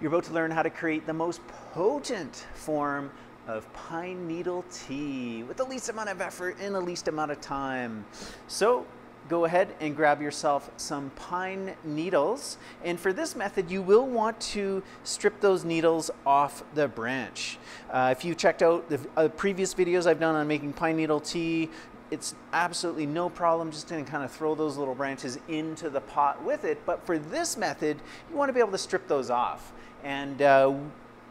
You're about to learn how to create the most potent form of pine needle tea with the least amount of effort in the least amount of time. So go ahead and grab yourself some pine needles. And for this method, you will want to strip those needles off the branch. Uh, if you checked out the uh, previous videos I've done on making pine needle tea, it's absolutely no problem just to kind of throw those little branches into the pot with it. But for this method, you want to be able to strip those off. And uh,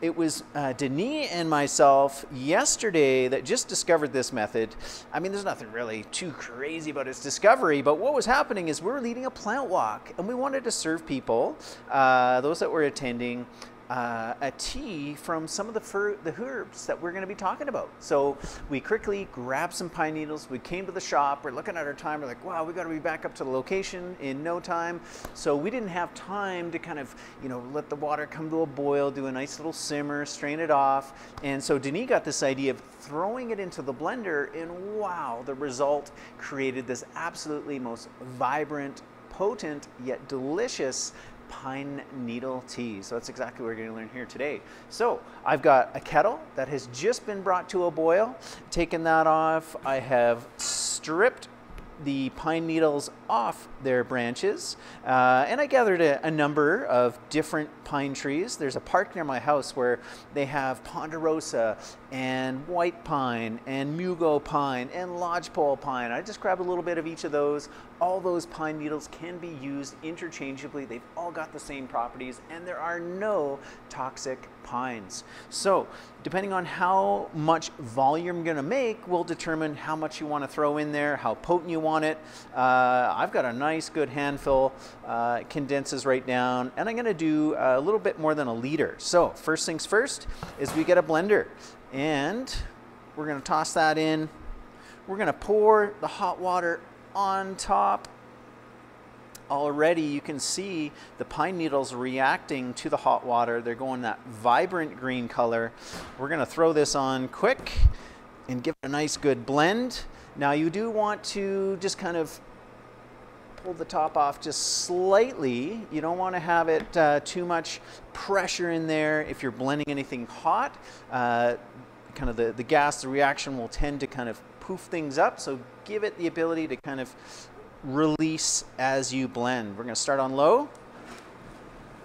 it was uh, Denis and myself yesterday that just discovered this method. I mean, there's nothing really too crazy about its discovery, but what was happening is we were leading a plant walk and we wanted to serve people, uh, those that were attending, uh, a tea from some of the, fur, the herbs that we're going to be talking about. So we quickly grabbed some pine needles. We came to the shop. We're looking at our time. We're like, wow, we got to be back up to the location in no time. So we didn't have time to kind of, you know, let the water come to a boil, do a nice little simmer, strain it off. And so Denis got this idea of throwing it into the blender, and wow, the result created this absolutely most vibrant, potent, yet delicious pine needle tea. So that's exactly what we're going to learn here today. So I've got a kettle that has just been brought to a boil. Taken that off, I have stripped the pine needles off their branches. Uh, and I gathered a, a, number of different pine trees. There's a park near my house where they have ponderosa and white pine and mugo pine and lodgepole pine. I just grabbed a little bit of each of those. All those pine needles can be used interchangeably. They've all got the same properties and there are no toxic pines. So depending on how much volume you're gonna make will determine how much you wanna throw in there, how potent you want it. Uh, I've got a nice good handful, uh, condenses right down, and I'm gonna do a little bit more than a liter. So first things first is we get a blender and we're gonna toss that in. We're gonna pour the hot water on top already you can see the pine needles reacting to the hot water. They're going that vibrant green color. We're gonna throw this on quick and give it a nice good blend. Now you do want to just kind of pull the top off just slightly. You don't want to have it uh, too much pressure in there. If you're blending anything hot, uh, kind of the, the gas, the reaction will tend to kind of poof things up. So give it the ability to kind of release as you blend. We're going to start on low.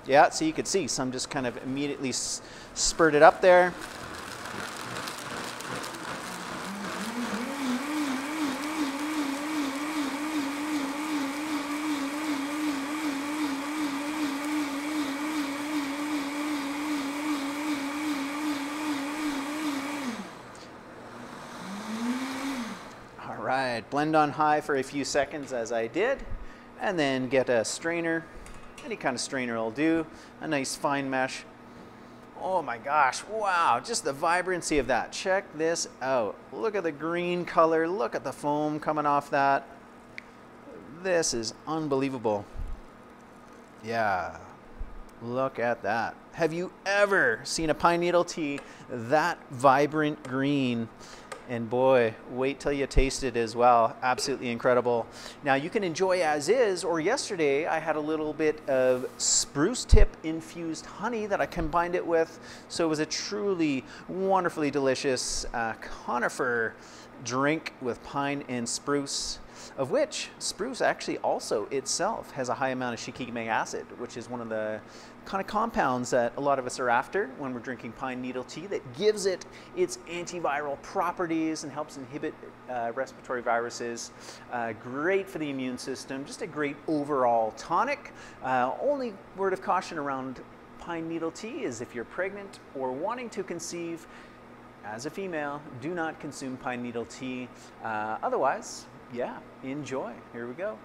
Yeah, so you could see some just kind of immediately spurted up there. Right, blend on high for a few seconds as I did, and then get a strainer. Any kind of strainer will do. A nice fine mesh. Oh my gosh, wow, just the vibrancy of that. Check this out. Look at the green color, look at the foam coming off that. This is unbelievable. Yeah, look at that. Have you ever seen a pine needle tea that vibrant green? And boy, wait till you taste it as well. Absolutely incredible. Now you can enjoy as is, or yesterday I had a little bit of spruce tip infused honey that I combined it with. So it was a truly wonderfully delicious uh, conifer drink with pine and spruce of which spruce actually also itself has a high amount of shikimate acid, which is one of the kind of compounds that a lot of us are after when we're drinking pine needle tea that gives it its antiviral properties and helps inhibit uh, respiratory viruses. Uh, great for the immune system, just a great overall tonic. Uh, only word of caution around pine needle tea is if you're pregnant or wanting to conceive, as a female, do not consume pine needle tea. Uh, otherwise, yeah, enjoy. Here we go.